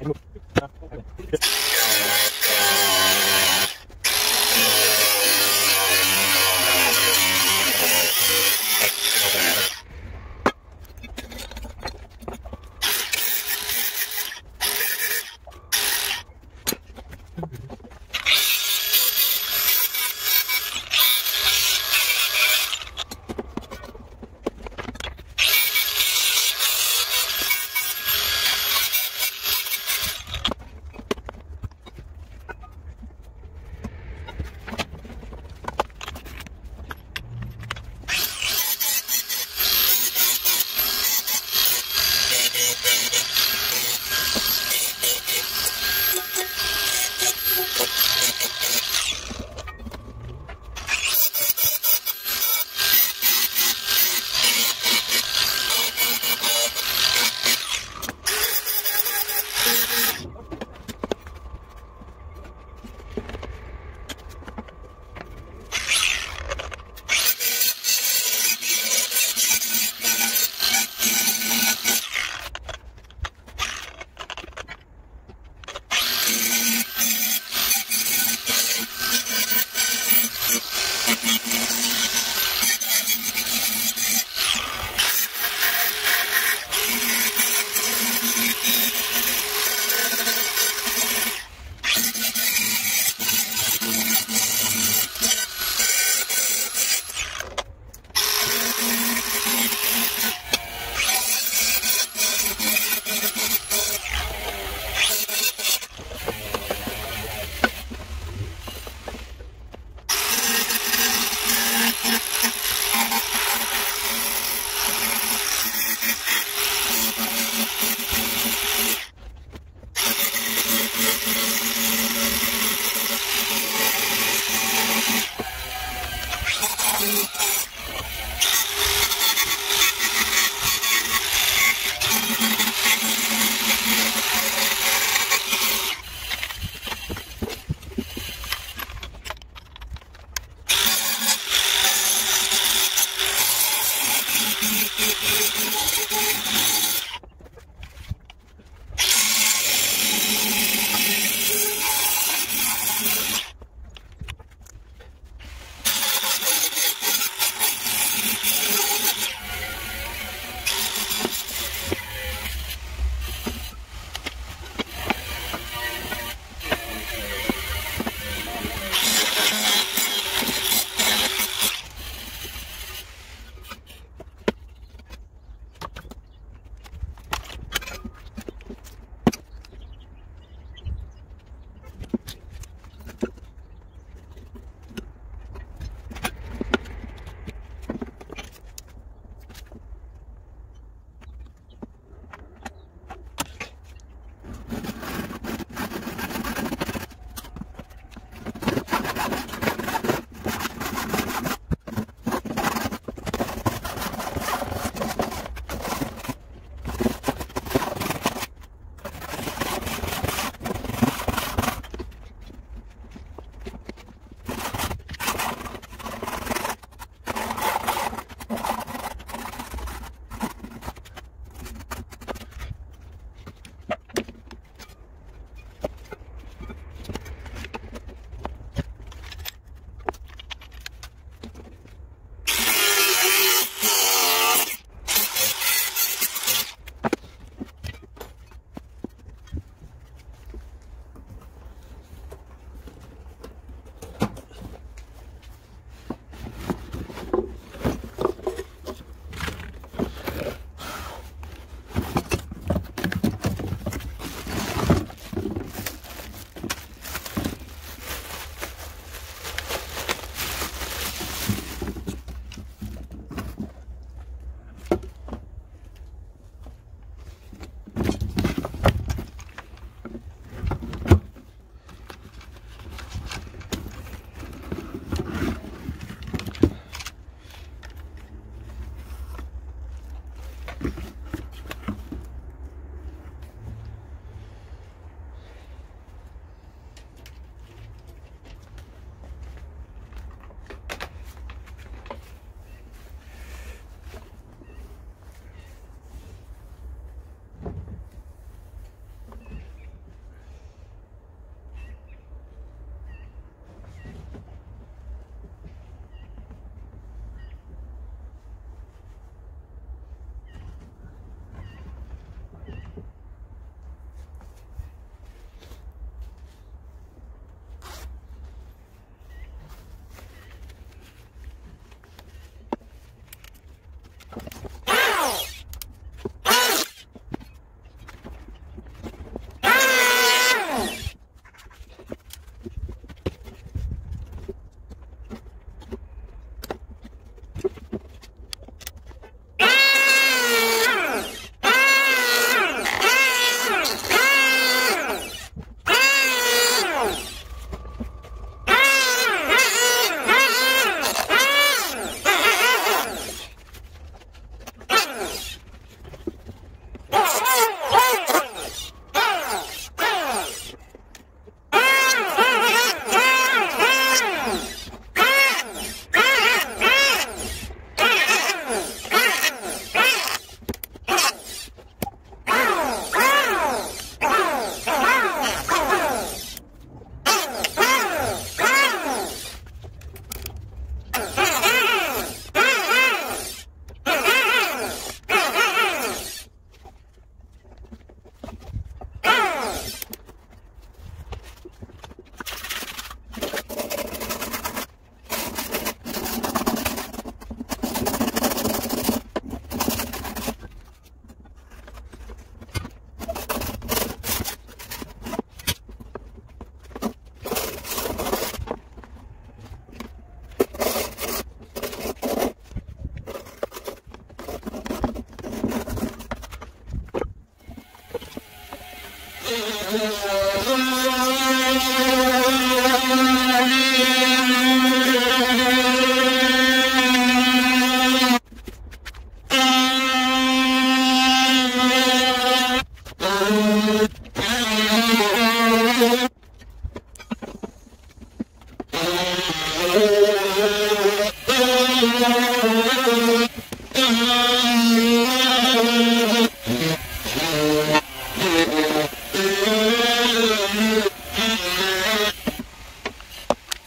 El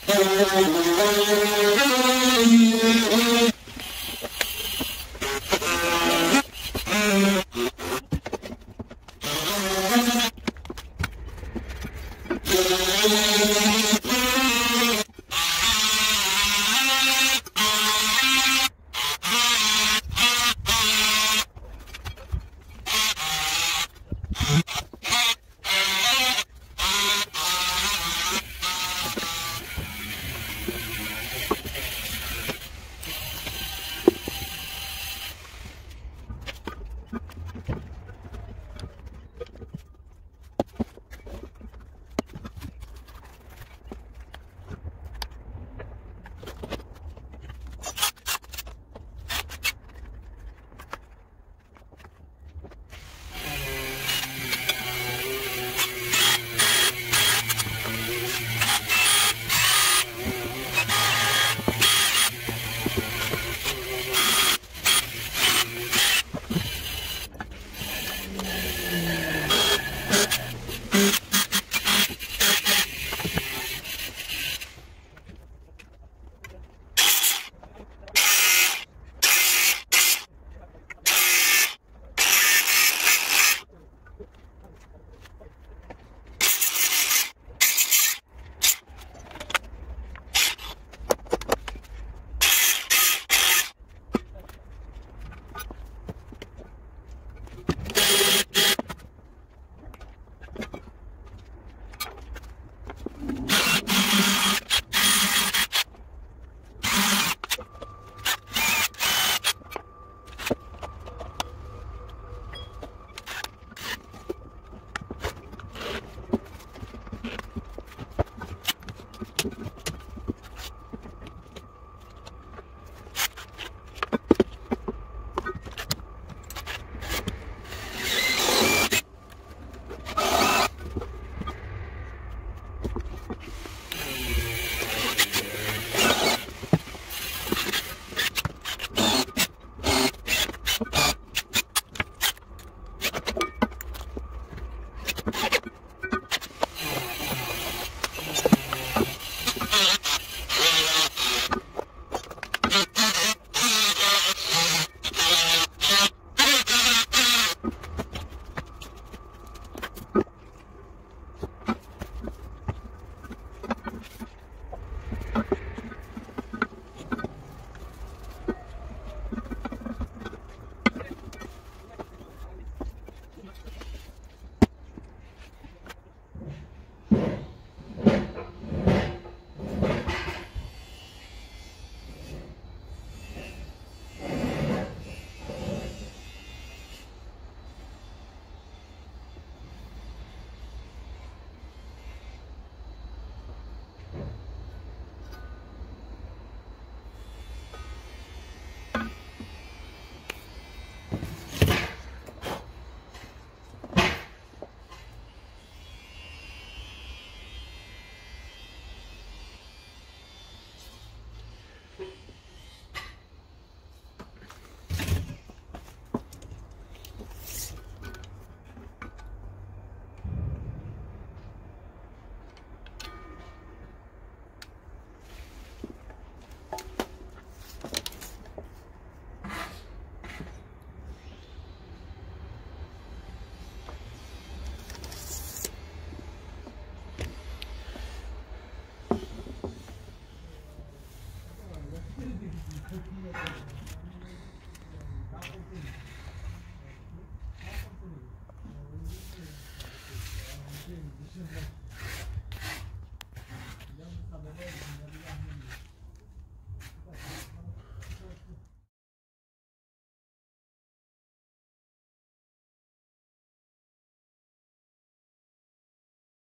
Thank you.